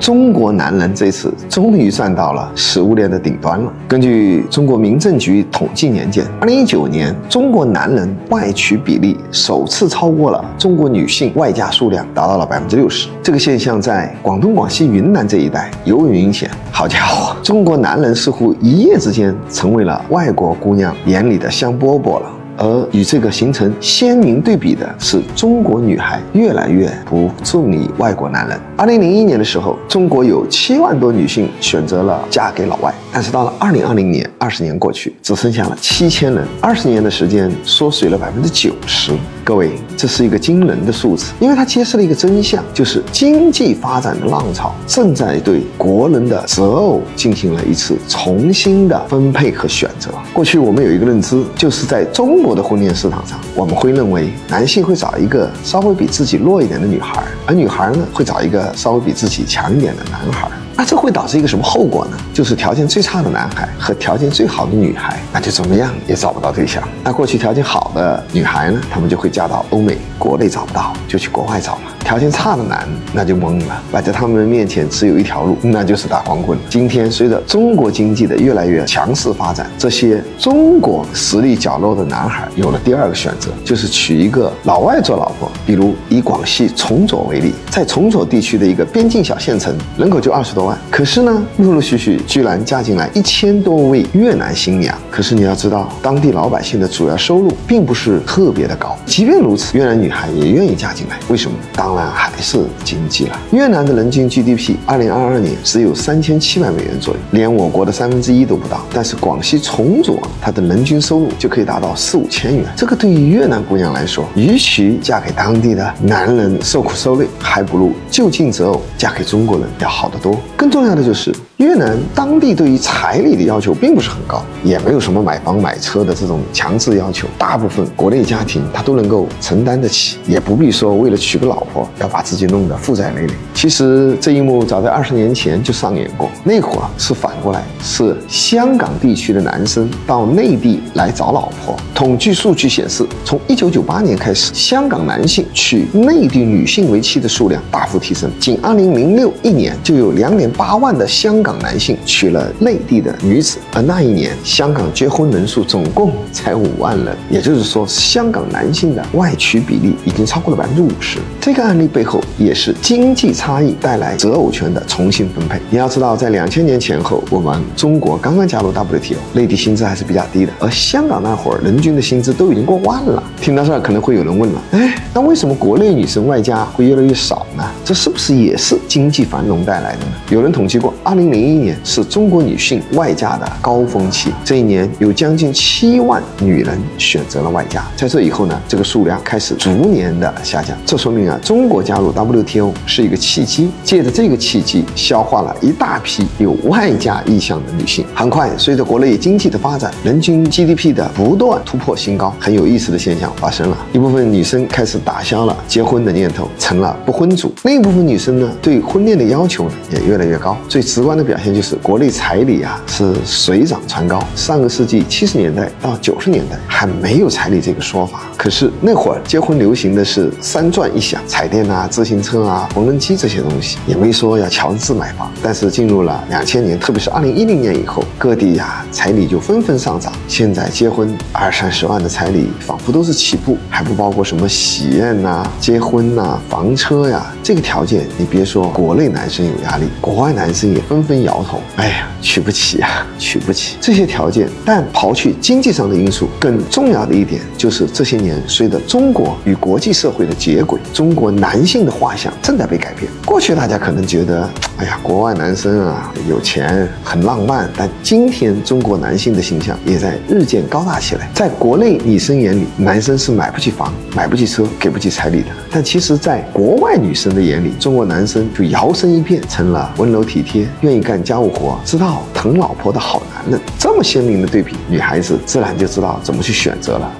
中国男人这次终于站到了食物链的顶端了。根据中国民政局统计年鉴，二零一九年中国男人外娶比例首次超过了中国女性外嫁数量，达到了百分之六十。这个现象在广东、广西、云南这一带尤为明显。好家伙，中国男人似乎一夜之间成为了外国姑娘眼里的香饽饽了。而与这个形成鲜明对比的是，中国女孩越来越不中意外国男人。二零零一年的时候，中国有七万多女性选择了嫁给老外，但是到了二零二零年，二十年过去，只剩下了七千人，二十年的时间缩水了百分之九十。各位，这是一个惊人的数字，因为它揭示了一个真相，就是经济发展的浪潮正在对国人的择偶进行了一次重新的分配和选择。过去我们有一个认知，就是在中国的婚恋市场上，我们会认为男性会找一个稍微比自己弱一点的女孩，而女孩呢会找一个稍微比自己强一点的男孩。那这会导致一个什么后果呢？就是条件最差的男孩和条件最好的女孩，那就怎么样也找不到对象。那过去条件好的女孩呢，她们就会嫁到欧美，国内找不到就去国外找嘛。条件差的男那就懵了，摆在他们面前只有一条路，那就是打光棍。今天随着中国经济的越来越强势发展，这些中国实力较弱的男孩有了第二个选择，就是娶一个老外做老婆。比如以广西崇左为例，在崇左地区的一个边境小县城，人口就二十多万。可是呢，陆陆续续居然嫁进来一千多位越南新娘。可是你要知道，当地老百姓的主要收入并不是特别的高。即便如此，越南女孩也愿意嫁进来。为什么？当然还是经济了。越南的人均 GDP，二零二二年只有三千七百美元左右，连我国的三分之一都不到。但是广西崇左，它的人均收入就可以达到四五千元。这个对于越南姑娘来说，与其嫁给当地的男人受苦受累，还不如就近择偶，嫁给中国人要好得多。更重要的就是。越南当地对于彩礼的要求并不是很高，也没有什么买房买车的这种强制要求，大部分国内家庭他都能够承担得起，也不必说为了娶个老婆要把自己弄得负债累累。其实这一幕早在二十年前就上演过，那会儿是反过来，是香港地区的男生到内地来找老婆。统计数据显示，从一九九八年开始，香港男性娶内地女性为妻的数量大幅提升，仅二零零六一年就有两点八万的香港。港男性娶了内地的女子，而那一年香港结婚人数总共才五万人，也就是说，香港男性的外娶比例已经超过了百分之五十。这个案例背后也是经济差异带来择偶权的重新分配。你要知道，在两千年前后，我们中国刚刚加入 WTO，内地薪资还是比较低的，而香港那会儿人均的薪资都已经过万了。听到这儿，可能会有人问了：哎，那为什么国内女生外嫁会越来越少呢？这是不是也是经济繁荣带来的呢？有人统计过，二零零一年是中国女性外嫁的高峰期，这一年有将近七万女人选择了外嫁。在这以后呢，这个数量开始逐年的下降。这说明啊，中国加入 WTO 是一个契机，借着这个契机，消化了一大批有外嫁意向的女性。很快，随着国内经济的发展，人均 GDP 的不断突破新高，很有意思的现象发生了，一部分女生开始打消了结婚的念头，成了不婚族；另一部分女生呢，对婚恋的要求呢也越来越高。最直观的表现就是。国内彩礼啊是水涨船高，上个世纪七十年代到九十年代还没有彩礼这个说法，可是那会儿结婚流行的是三钻一响，彩电啊、自行车啊、缝纫机这些东西，也没说要强制买房。但是进入了两千年，特别是二零一零年以后，各地呀彩礼就纷纷上涨。现在结婚二三十万的彩礼仿佛都是起步，还不包括什么喜宴呐、结婚呐、房车呀。这个条件，你别说国内男生有压力，国外男生也纷纷摇头。哎呀，娶不起呀，娶不起这些条件。但刨去经济上的因素，更重要的一点就是这些年随着中国与国际社会的接轨，中中国男性的画像正在被改变。过去大家可能觉得，哎呀，国外男生啊有钱很浪漫，但今天中国男性的形象也在日渐高大起来。在国内女生眼里，男生是买不起房、买不起车、给不起彩礼的。但其实，在国外女生的眼里，中国男生就摇身一变成了温柔体贴、愿意干家务。活知道疼老婆的好男人，这么鲜明的对比，女孩子自然就知道怎么去选择了。